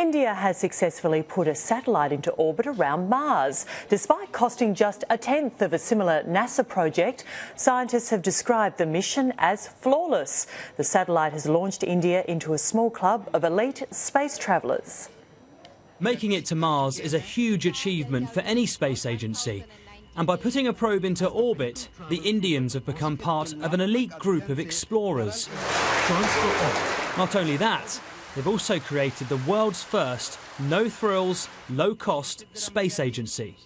India has successfully put a satellite into orbit around Mars. Despite costing just a tenth of a similar NASA project, scientists have described the mission as flawless. The satellite has launched India into a small club of elite space travellers. Making it to Mars is a huge achievement for any space agency. And by putting a probe into orbit, the Indians have become part of an elite group of explorers. Not only that, They've also created the world's first no thrills, low cost space agency.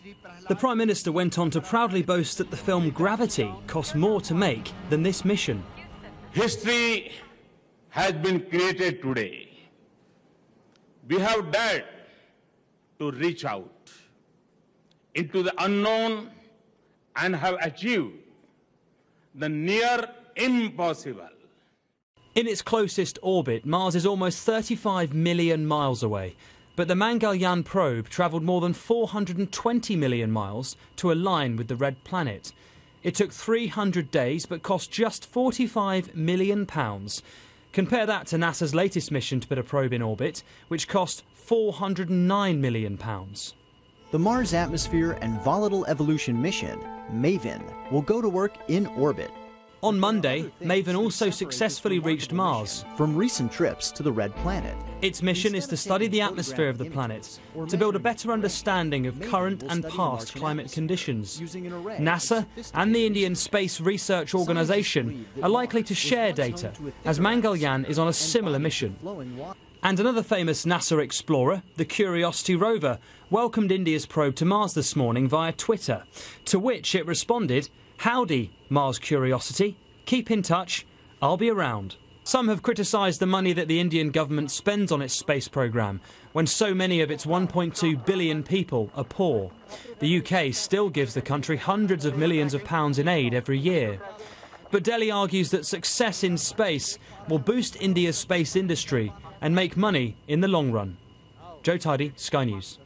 The Prime Minister went on to proudly boast that the film Gravity cost more to make than this mission. History has been created today. We have dared to reach out into the unknown and have achieved the near impossible. In its closest orbit, Mars is almost 35 million miles away. But the Mangalyaan probe travelled more than 420 million miles to align with the red planet. It took 300 days but cost just 45 million pounds. Compare that to NASA's latest mission to put a probe in orbit, which cost 409 million pounds. The Mars Atmosphere and Volatile Evolution mission, MAVEN, will go to work in orbit on Monday, Maven also successfully reached Mars. From recent trips to the Red Planet. Its mission is to study the atmosphere of the planet, to build a better understanding of current and past climate conditions. NASA and the Indian Space Research Organisation are likely to share data, as Mangalyaan is on a similar mission. And another famous NASA explorer, the Curiosity rover, welcomed India's probe to Mars this morning via Twitter, to which it responded, Howdy, Mars Curiosity. Keep in touch. I'll be around. Some have criticised the money that the Indian government spends on its space programme when so many of its 1.2 billion people are poor. The UK still gives the country hundreds of millions of pounds in aid every year. But Delhi argues that success in space will boost India's space industry and make money in the long run. Joe Tidy, Sky News.